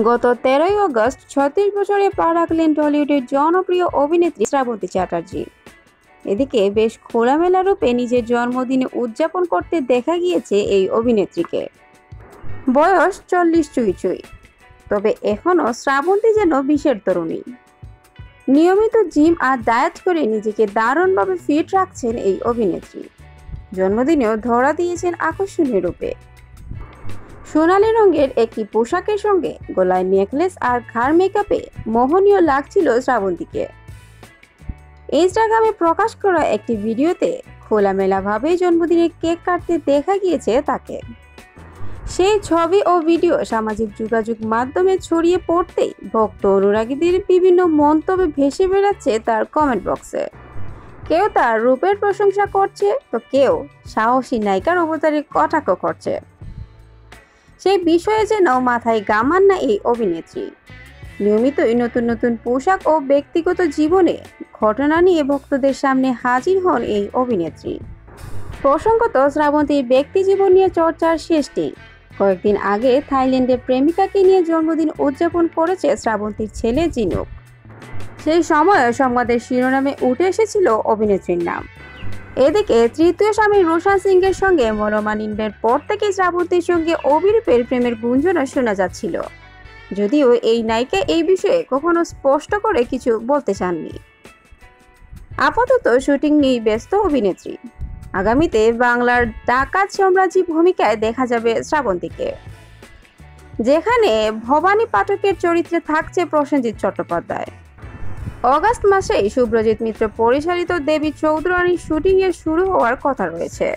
গত তেরোই আগস্ট ছত্রিশ বছরে পা রাখলেন টলিউডের জনপ্রিয় অভিনেত্রী শ্রাবন্তী চ্যাটার্জি। এদিকে বেশ খোলামেলা রূপে নিজের জন্মদিনে উদযাপন করতে দেখা গিয়েছে এই অভিনেত্রীকে। বয়স চল্লিশ চুই চুই, তবে এখনও শ্রাবন্তী যেন বিশের তরুণী। নিয়মিত জিম আর ডায়েট করে নিজেকে দারুণভাবে ফিট রাখছেন এই অভিনেত্রী। জন্মদিনেও ধরা দিয়েছেন আকর্ষণীয় রূপে। সোনালি রঙের একটি পোশাকের সঙ্গে গলায় নেকলেস আর ঘাড় মেকআপে মোহনীয় লাগছিল শ্রাবন্তীকে। ইনস্টাগ্রামে প্রকাশ করা একটি ভিডিওতে খোলামেলাভাবে জন্মদিনের কেক কাটতে দেখা গিয়েছে তাকে। সেই ছবি ও ভিডিও সামাজিক যোগাযোগ মাধ্যমে ছড়িয়ে পড়তেই ভক্ত অনুরাগীদের বিভিন্ন মন্তব্যে ভেসে বেড়াচ্ছে তার কমেন্ট বক্সে কেউ তার রূপের প্রশংসা করছে, তো কেউ সাহসী নায়িকার অবতারের কটাক্ষ করছে। সেই বিষয়ে যেন মাথায় গামান না এই অভিনেত্রী। নিয়মিতই নতুন নতুন পোশাক ও ব্যক্তিগত জীবনে ঘটনা নিয়ে ভক্তদের সামনে হাজির হন এই অভিনেত্রী। প্রসঙ্গত শ্রাবন্তীর ব্যক্তি জীবন নিয়ে চর্চার শেষ নেই। কয়েকদিন আগে থাইল্যান্ডের প্রেমিকাকে নিয়ে জন্মদিন উদযাপন করেছে শ্রাবন্তীর ছেলে জিনুক। সেই সময় সংবাদের শিরোনামে উঠে এসেছিল অভিনেত্রীর নাম। এদিকে তৃতীয় স্বামী রোশান সিংয়ের সঙ্গে মনোমালিন্যের পর থেকে শ্রাবন্তীর সঙ্গে অভিরূপের প্রেমের গুঞ্জনও শোনা যাচ্ছিল। যদিও এই নায়িকা এই বিষয়ে কখনো স্পষ্ট করে কিছু বলতে চাননি। আপাতত শুটিং নিয়ে ব্যস্ত অভিনেত্রী। আগামীতে বাংলার ডাকাত সম্রাজ্ঞী ভূমিকায় দেখা যাবে শ্রাবন্তীকে। যেখানে ভবানী পাঠকের চরিত্রে থাকছে প্রসেনজিৎ চট্টোপাধ্যায়। অগাস্ট মাসেই শুভ্রজিৎ মিত্র পরিচালিত দেবী চৌধুরানীর শুটিংয়ের শুরু হওয়ার কথা রয়েছে।